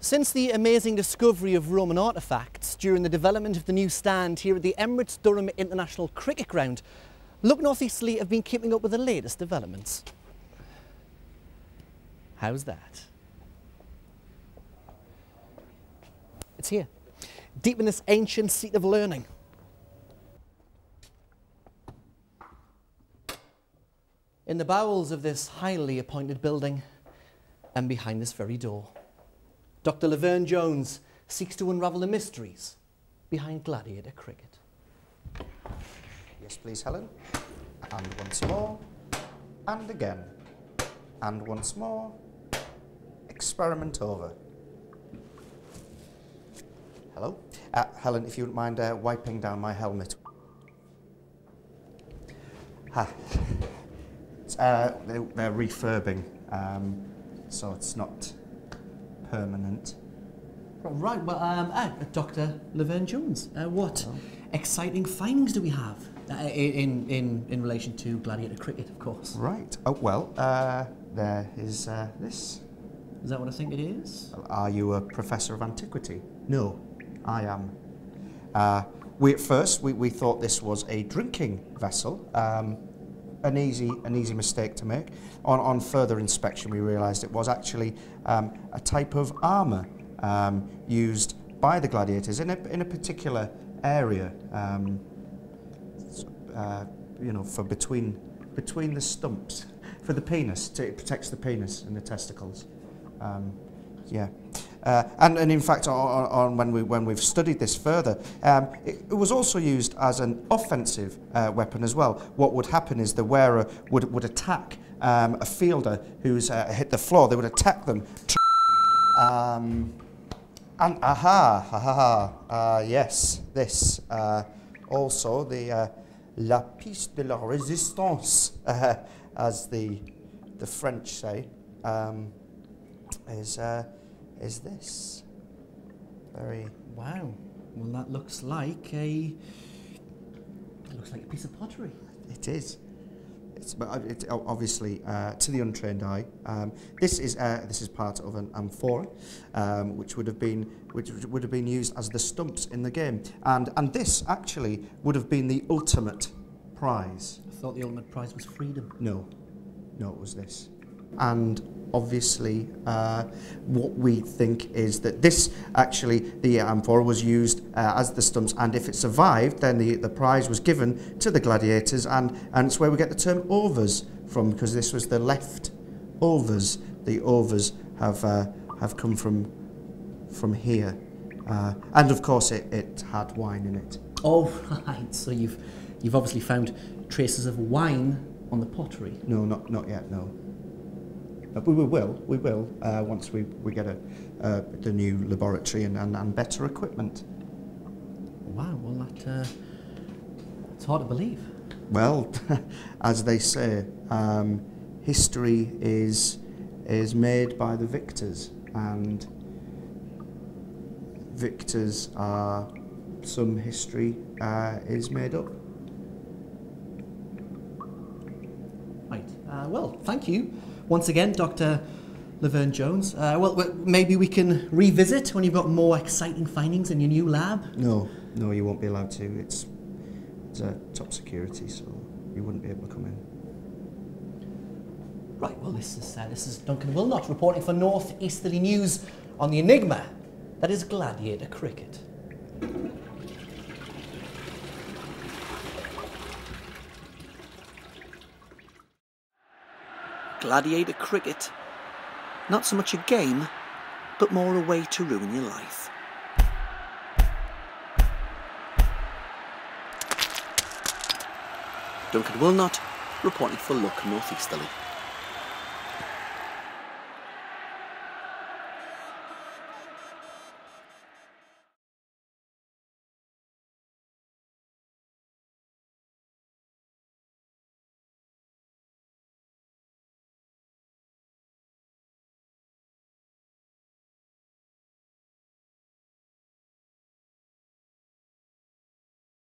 Since the amazing discovery of Roman artefacts during the development of the new stand here at the Emirates Durham International Cricket Ground, Look North Easterly have been keeping up with the latest developments. How's that? It's here, deep in this ancient seat of learning. In the bowels of this highly appointed building and behind this very door. Dr. Laverne Jones seeks to unravel the mysteries behind gladiator cricket. Yes, please, Helen. And once more. And again. And once more. Experiment over. Hello? Uh, Helen, if you wouldn't mind uh, wiping down my helmet. Ah. Uh, they're, they're refurbing, um, so it's not permanent. Right, well, um, uh, Dr. Laverne Jones, uh, what oh. exciting findings do we have uh, in, in, in relation to gladiator cricket, of course? Right, oh, well, uh, there is uh, this. Is that what I think it is? Are you a professor of antiquity? No, I am. Uh, we at first we, we thought this was a drinking vessel. Um, an easy, an easy mistake to make. On, on further inspection, we realised it was actually um, a type of armour um, used by the gladiators in a, in a particular area, um, uh, you know, for between, between the stumps, for the penis, to, it protects the penis and the testicles. Um, yeah. Uh, and, and in fact, on, on when, we, when we've studied this further, um, it, it was also used as an offensive uh, weapon as well. What would happen is the wearer would, would attack um, a fielder who's uh, hit the floor. They would attack them. Um, and aha, aha, uh, yes, this. Uh, also, the uh, la piste de la résistance, uh, as the, the French say, um, is uh, is this. Very. Wow. Well, that looks like a. It looks like a piece of pottery. It is. It's, but uh, it, obviously, uh, to the untrained eye, um, this is uh, this is part of an amphora, um, which would have been which would have been used as the stumps in the game, and and this actually would have been the ultimate prize. I thought the ultimate prize was freedom. No, no, it was this, and obviously uh, what we think is that this actually the amphora was used uh, as the stumps and if it survived then the, the prize was given to the gladiators and, and it's where we get the term overs from because this was the left overs. The overs have uh, have come from from here. Uh, and of course it, it had wine in it. Oh right. So you've you've obviously found traces of wine on the pottery. No not not yet no Uh, we will, we will, uh, once we, we get a, uh, the new laboratory and, and, and better equipment. Wow, well, that, uh, it's hard to believe. Well, as they say, um, history is, is made by the victors, and victors are some history uh, is made up. Right, uh, well, thank you. Once again, Dr. Laverne Jones. Uh, well, maybe we can revisit when you've got more exciting findings in your new lab. No, no, you won't be allowed to. It's, it's uh, top security, so you wouldn't be able to come in. Right, well, this is, uh, this is Duncan Wilnott reporting for North Easterly News on the enigma that is gladiator cricket. Gladiator cricket. Not so much a game, but more a way to ruin your life. Duncan Wilnott, reporting for Look North Easterly.